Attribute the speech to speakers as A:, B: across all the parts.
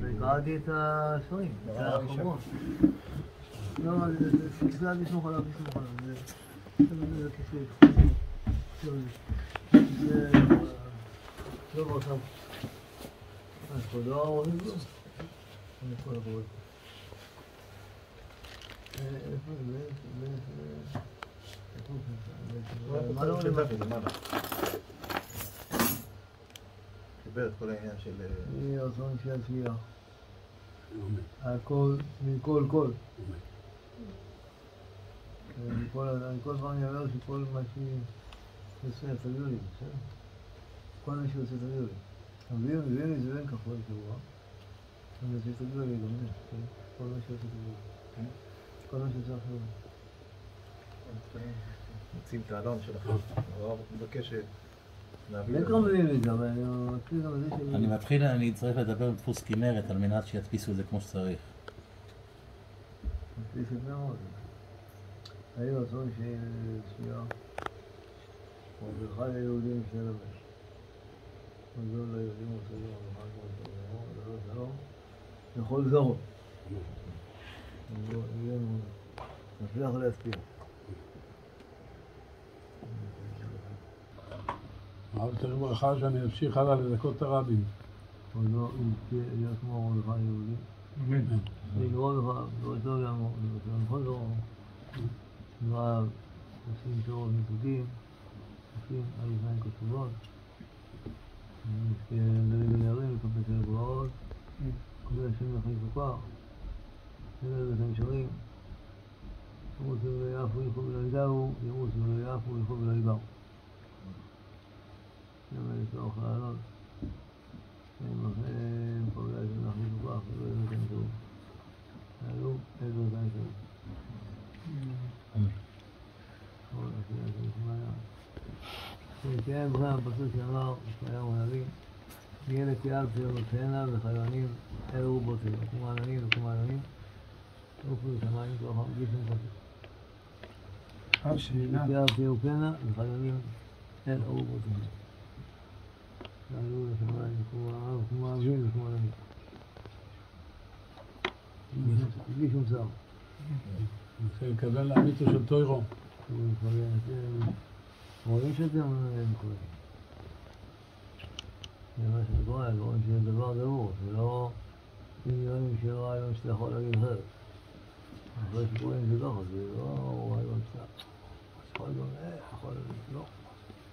A: וקראתי את הספרים, את החומות. לא, זה אל תסמוך עליו, תסמוך עליו. זה כיסא. זה לא באותם. פה לא רואים כלום. כל הכבוד.
B: חיבר את כל העניין של...
A: יהי רצון שיצליח. הכל, מכל כל. אני כל פעם אני אומר שכל מה שעושה, תביאו לי, בסדר? כל מה שעושה תביאו לי. תביאו לי זה בין כחול שבוע. אבל זה תביאו לי גם זה, כן? כל מה שעושה תביאו לי. כל מה שעושה עכשיו.
B: מוצאים את האלון שלכם. הוא מבקש
A: אבל אני מתחיל.
C: אני צריך לדבר בדפוס כנרת על מנת שידפיסו את זה כמו שצריך.
A: היה רצון שיהיה של המש. ליהודים שלום, לכל זרות. נצליח להצליח.
D: הרב צריך ברכה שאני אמשיך הלאה לדקות את הרבים.
A: עוד לא יהיה כמו מרדכי יהודי.
D: אמן.
A: לגרום לך, באותו גם, בכל זאת, נראה, עושים תיאור ניגודים, עושים על ידיים לנערים, לקבל את הגבוהות, קודם השם לכם כפר, נראה את המשרים, ימוסו ויעפו ילכו ולא ידעו, ימוסו ויעפו ילכו ולא יגעו. לצורך לעלות? לכם פוגע לכם כפר, ולא ידעו את המשרים. תעלו עבר את המשרים. כן, זה הפסוק שאמר, ישעיהו הנביא, יהיה לקריאת ציונותינה וחייונים אל רובותינו, כמו עננים וכמו עננים, עופו לשמיים כוח שום חשוב.
D: עכשיו שאלה.
A: לקריאת ציונותינה וחייונים אל רובותינו. תעלו העם, כמו האבים וכמו עננים. בלי שום צער.
D: לקבל לאמיתו של טוירו.
A: רואים שאתם קוראים. זה מה שקורה, רואים שזה דבר ברור, זה לא עניינים של רעיון שאתה יכול להגיד אחרת. אחרי שקוראים זה ככה, זה לא רעיון שאתה יכול גם, אה, יכול לא.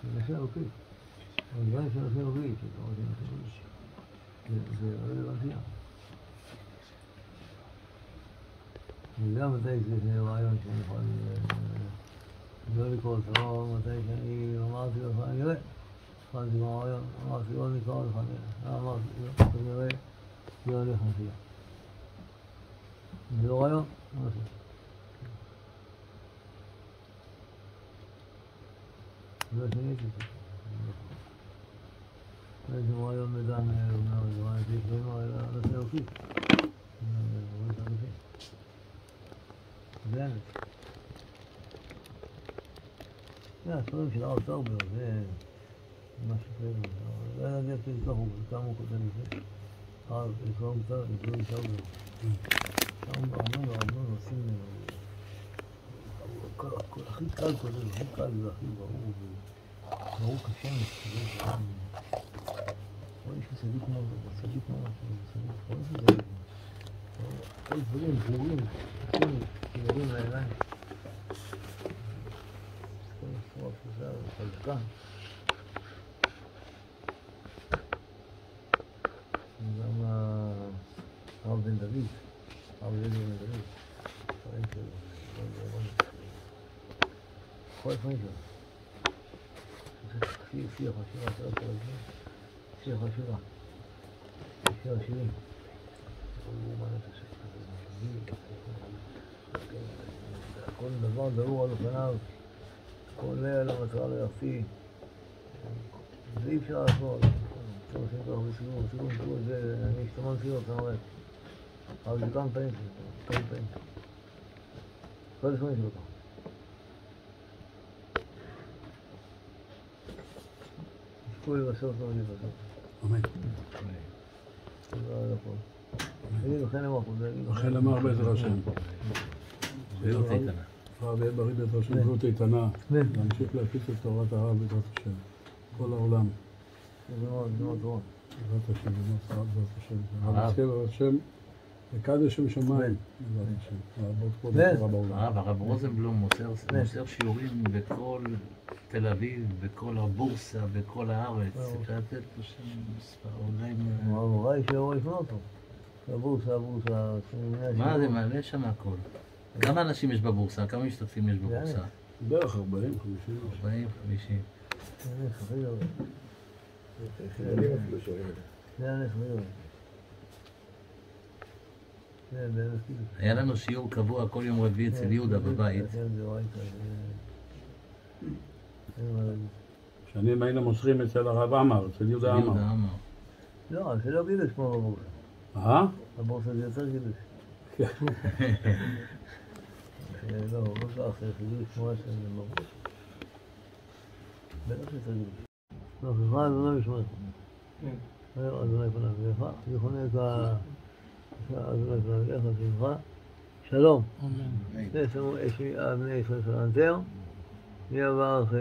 A: זה נשאר אלוקי. אבל דברים של נשאר אלוקי, שאתה רואה שנשאר אלוקי. זה רלוונטיה. וגם מתי זה רעיון שאני יכול לא לקרוא אותו, מתי שאני אמרתי לך, אני רואה. התחלתי ברעיון, אמרתי לא נקרא לך, אמרתי, כנראה לא הולך נסיעה. זה לא רעיון? מה לעשות? זה השני זה. איזה רעיון מדן אומר, זה לנו על האופי. זה. זה הספרים של הרב טאובר, זה משהו כזה. לא יודע איפה לקרוא, כמה הוא כותב לזה. הרב, לקרוא טאובר. שם המון המון נושאים, הכי קל כותב, הכי קל והכי ברור. ברור כשמש, רואים שצדיק מאוד, צדיק מאוד, צדיק, רואים שצדיק מאוד. כל דברים ברורים, עושים, נראים לעיניים. כל הסרוף שזה חלקן. גם הרב בן דוד, הרב בן דוד, דברים שלו, כל הדברים שלו. שיר השירה, שיר השירה, שיר השירה, שיר השירים. כל דבר ברור על אופניו, כל לילה מטרה לא יפי. זה אי אפשר לעשות. אפשר לעשות כל הרבה סיבוב, סיבוב סיבוב זה, אני כמה רגע. אבל זה כמה פעמים, כמה פעמים. כל הזמן ככה. ישקו לי בסוף, לא לי בסוף.
D: אמן.
A: לכן אמר
D: בעזר השם.
C: בריאות איתנה.
D: הרב יהיה בריא בעזר השם, בריאות איתנה.
A: כן.
D: להמשיך להפיץ את תורת הרב בעזרת השם. כל העולם. בעזרת השם, בעזרת השם.
C: הרב
D: יזכה בעזרת השם. וקדש שם שמיים.
C: הרב, רוזנבלום מוסר. מוסר שיעורים בכל תל אביב, בכל הבורסה, בכל הארץ. אפשר לתת לו שם מספר, אולי...
A: אמר מוראי שיבוא לפנות אותו. הבורסה, הבורסה,
C: מה זה מעלה שם הכל? כמה אנשים יש בבורסה? כמה משתתפים יש בבורסה?
D: בערך 40, 50.
C: 40, 50.
B: חיילים אפילו שואלים את זה.
A: זה הנס מאוד. כן, באמת כאילו.
C: היה לנו שיעור קבוע כל יום רביעי אצל יהודה בבית.
A: כן, זה זה- מה להגיד.
D: שנים היינו מוסרים אצל הרב עמר, אצל יהודה.
C: עמר.
A: לא, זה לא גידוש כמו בבורסה.
D: אה?
A: בבורסה זה יותר גידוש. אה, לא, לא כך, זה חידוש כמו אצל בבורסה. בטח יותר גידוש. לא, סליחה, אדוני ישמעך. אומר אדוני פניו אליך, יכונק אדוני פניו אליך, שמחה. שלום. יש לנו, יש לי בני ישראל סלנטר. מי עברך